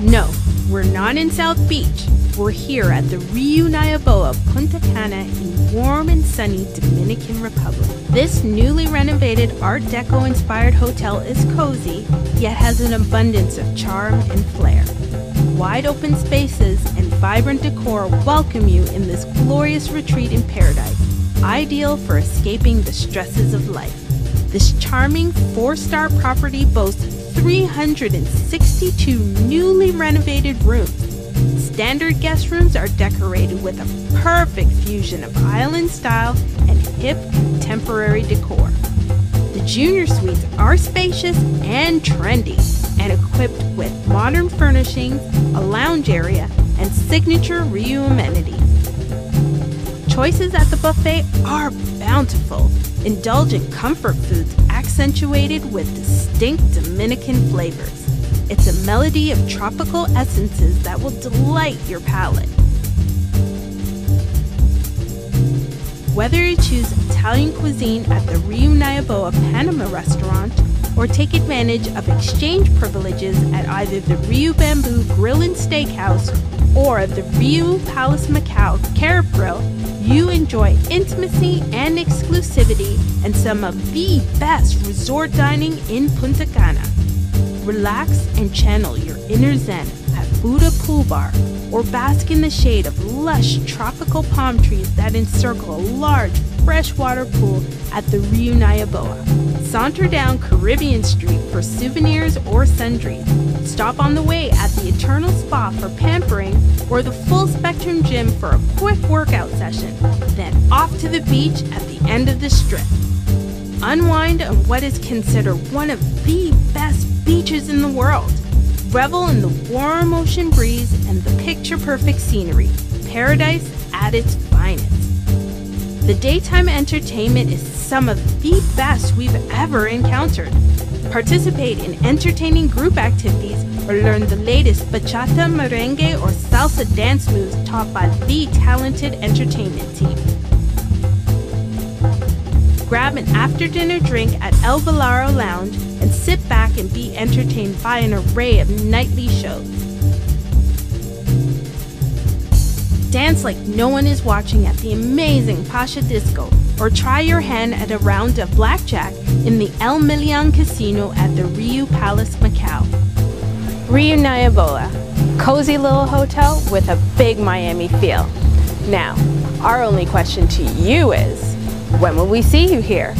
No, we're not in South Beach. We're here at the Riu Punta Cana in warm and sunny Dominican Republic. This newly renovated Art Deco inspired hotel is cozy, yet has an abundance of charm and flair. Wide open spaces and vibrant decor welcome you in this glorious retreat in paradise, ideal for escaping the stresses of life. This charming four star property boasts 362 newly renovated rooms. Standard guest rooms are decorated with a perfect fusion of island style and hip contemporary decor. The junior suites are spacious and trendy and equipped with modern furnishings, a lounge area, and signature Riu amenities. Choices at the buffet are bountiful. Indulgent comfort foods accentuated with distinct Dominican flavors. It's a melody of tropical essences that will delight your palate. Whether you choose Italian cuisine at the Riu Naiboa Panama restaurant or take advantage of exchange privileges at either the Riu Bambu Grill and Steakhouse or the Riu Palace Macao Carib Grill, you enjoy intimacy and exclusivity and some of the best resort dining in Punta Cana. Relax and channel your inner zen at Buddha Pool Bar or bask in the shade of lush tropical palm trees that encircle a large freshwater pool at the Riu Naiboa. Saunter down Caribbean Street for souvenirs or sundries. Stop on the way at the Eternal Spa for pampering or the Full Spectrum Gym for a quick workout session. Then off to the beach at the end of the strip. Unwind on what is considered one of the best beaches in the world. Revel in the warm ocean breeze and the picture perfect scenery. Paradise at its finest. The daytime entertainment is some of the best we've ever encountered. Participate in entertaining group activities or learn the latest bachata, merengue, or salsa dance moves taught by the talented entertainment team. Grab an after dinner drink at El Valaro Lounge and sit back and be entertained by an array of nightly shows. Dance like no one is watching at the amazing Pasha Disco, or try your hand at a round of blackjack in the El Million Casino at the Riu Palace Macao. Riu Naiboa, cozy little hotel with a big Miami feel. Now, our only question to you is, when will we see you here?